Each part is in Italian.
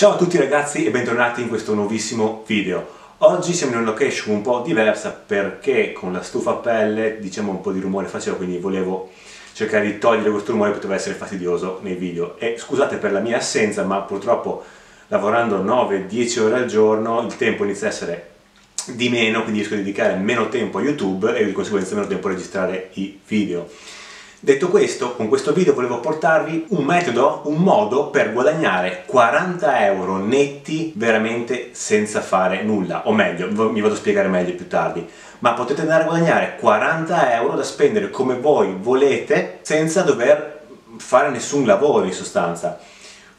Ciao a tutti ragazzi e bentornati in questo nuovissimo video. Oggi siamo in una location un po' diversa perché con la stufa a pelle diciamo un po' di rumore faceva quindi volevo cercare di togliere questo rumore che poteva essere fastidioso nei video e scusate per la mia assenza ma purtroppo lavorando 9-10 ore al giorno il tempo inizia a essere di meno quindi riesco a dedicare meno tempo a YouTube e di conseguenza meno tempo a registrare i video. Detto questo, con questo video volevo portarvi un metodo, un modo per guadagnare 40 euro netti veramente senza fare nulla, o meglio, mi vado a spiegare meglio più tardi, ma potete andare a guadagnare 40 euro da spendere come voi volete senza dover fare nessun lavoro in sostanza.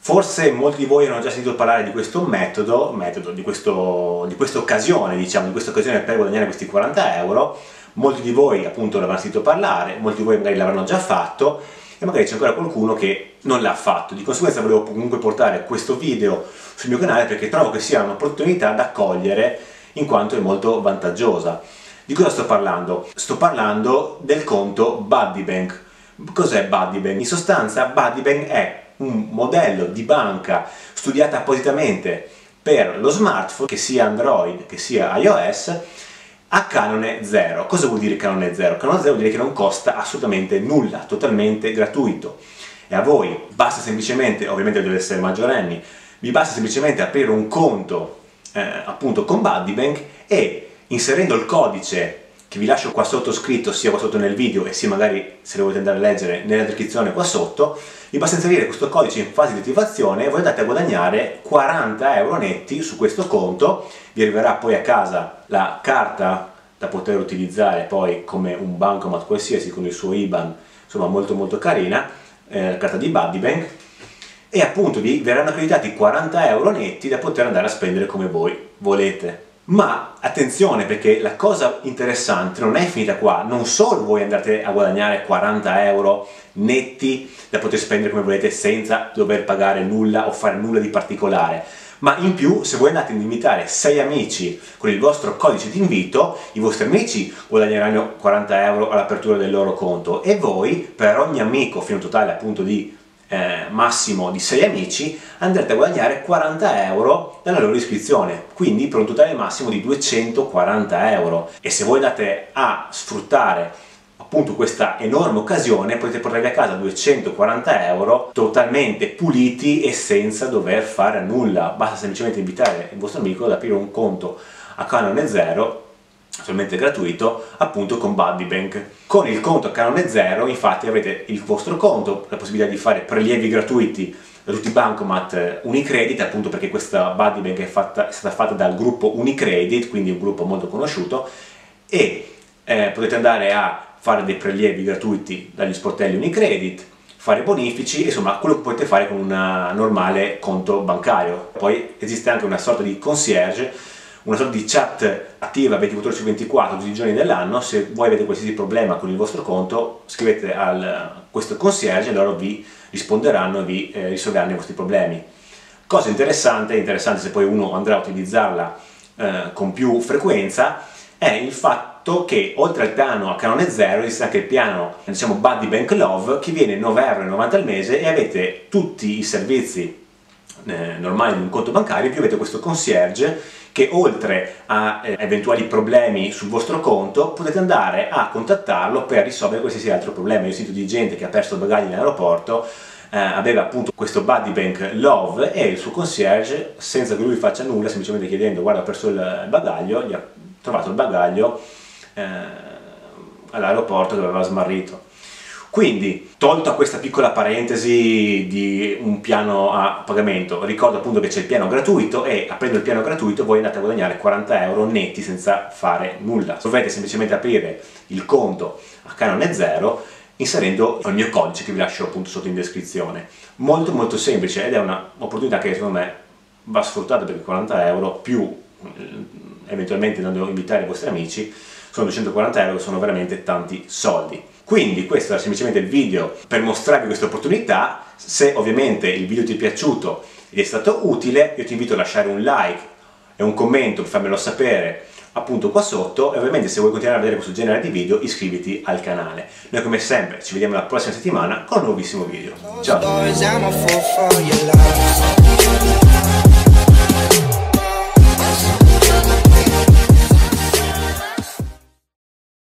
Forse molti di voi hanno già sentito parlare di questo metodo, metodo di, questo, di questa occasione, diciamo, di questa occasione per guadagnare questi 40 euro, molti di voi appunto l'avranno sentito parlare, molti di voi magari l'avranno già fatto e magari c'è ancora qualcuno che non l'ha fatto. Di conseguenza volevo comunque portare questo video sul mio canale perché trovo che sia un'opportunità da cogliere in quanto è molto vantaggiosa. Di cosa sto parlando? Sto parlando del conto Buddybank. Cos'è Buddybank? In sostanza Buddybank è un modello di banca studiata appositamente per lo smartphone, che sia Android che sia iOS, a canone zero. Cosa vuol dire canone zero? Canone zero vuol dire che non costa assolutamente nulla, totalmente gratuito. E a voi basta semplicemente, ovviamente deve essere maggiorenni, vi basta semplicemente aprire un conto eh, appunto con Buddybank e inserendo il codice che vi lascio qua sotto scritto sia qua sotto nel video e sia magari se lo volete andare a leggere nella descrizione qua sotto vi basta inserire questo codice in fase di attivazione e voi andate a guadagnare 40 euro netti su questo conto. Vi arriverà poi a casa la carta da poter utilizzare poi come un bancomat qualsiasi con il suo IBAN insomma molto molto carina eh, la carta di Buddybank e appunto vi verranno accreditati 40 euro netti da poter andare a spendere come voi volete ma attenzione perché la cosa interessante non è finita qua, non solo voi andate a guadagnare 40 euro netti da poter spendere come volete senza dover pagare nulla o fare nulla di particolare, ma in più se voi andate ad invitare 6 amici con il vostro codice di invito, i vostri amici guadagneranno 40 euro all'apertura del loro conto. E voi per ogni amico fino a un totale appunto di eh, massimo di 6 amici andrete a guadagnare 40 euro dalla loro iscrizione. Quindi per un totale massimo di 240 euro. E se voi andate a sfruttare appunto questa enorme occasione potete portarvi a casa 240 euro totalmente puliti e senza dover fare nulla. Basta semplicemente invitare il vostro amico ad aprire un conto a canone zero totalmente gratuito appunto con Buddybank. Con il conto canone zero infatti avrete il vostro conto, la possibilità di fare prelievi gratuiti da tutti i bancomat Unicredit appunto perché questa Buddybank è, è stata fatta dal gruppo Unicredit quindi un gruppo molto conosciuto e eh, potete andare a fare dei prelievi gratuiti dagli sportelli Unicredit fare bonifici, insomma quello che potete fare con un normale conto bancario. Poi esiste anche una sorta di concierge una sorta di chat attiva 24 ore su 24 tutti i giorni dell'anno, se voi avete qualsiasi problema con il vostro conto scrivete a questo concierge e loro vi risponderanno e vi eh, risolveranno i vostri problemi. Cosa interessante, interessante se poi uno andrà a utilizzarla eh, con più frequenza, è il fatto che oltre al piano a canone zero esiste anche il piano diciamo Buddy Bank Love che viene 9,90 euro al mese e avete tutti i servizi eh, normali di un conto bancario più avete questo concierge che oltre a eh, eventuali problemi sul vostro conto potete andare a contattarlo per risolvere qualsiasi altro problema. Io sento di gente che ha perso il bagaglio in aeroporto eh, aveva appunto questo buddy bank Love e il suo concierge senza che lui faccia nulla semplicemente chiedendo guarda ho perso il bagaglio gli ha trovato il bagaglio eh, all'aeroporto dove aveva smarrito quindi, tolta questa piccola parentesi di un piano a pagamento, ricordo appunto che c'è il piano gratuito e aprendo il piano gratuito voi andate a guadagnare 40 euro netti senza fare nulla. Dovete semplicemente aprire il conto a canone zero inserendo il mio codice che vi lascio appunto sotto in descrizione. Molto molto semplice ed è un'opportunità che secondo me va sfruttata perché 40 euro più eventualmente andando a invitare i vostri amici sono 240 euro, sono veramente tanti soldi. Quindi questo era semplicemente il video per mostrarvi questa opportunità, se ovviamente il video ti è piaciuto ed è stato utile, io ti invito a lasciare un like e un commento per farmelo sapere appunto qua sotto e ovviamente se vuoi continuare a vedere questo genere di video iscriviti al canale. Noi come sempre ci vediamo la prossima settimana con un nuovissimo video. Ciao!